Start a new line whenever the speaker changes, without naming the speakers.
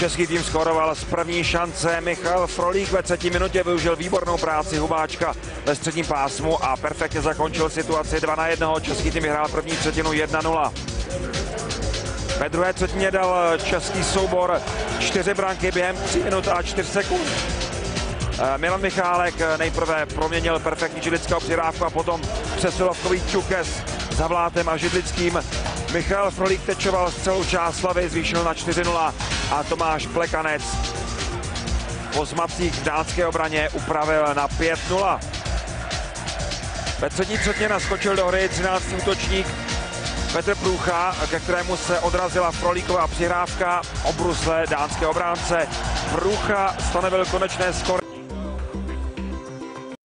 Český tým skoroval z první šance. Michal Frolík ve třetí minutě využil výbornou práci Hubáčka ve středním pásmu a perfektně zakončil situaci 2 na 1. Český tým vyhrál první třetinu 1-0. Ve druhé třetině dal český soubor čtyři branky během 3 minut a 4 sekund. Eh, Milan Michálek nejprve proměnil perfektní židlického přirávku a potom přesilovkový čukes za Vlátem a Židlickým. Michal Frolík tečoval z celou část slavy, zvýšil na 4-0 a Tomáš Plekanec po zmatcích v dánské obraně upravil na 5-0. Ve třetí třetině naskočil do hry 13. útočník Petr Průcha, ke kterému se odrazila Frolíková přihrávka o brusle dánské obránce. Průcha stanovil konečné skory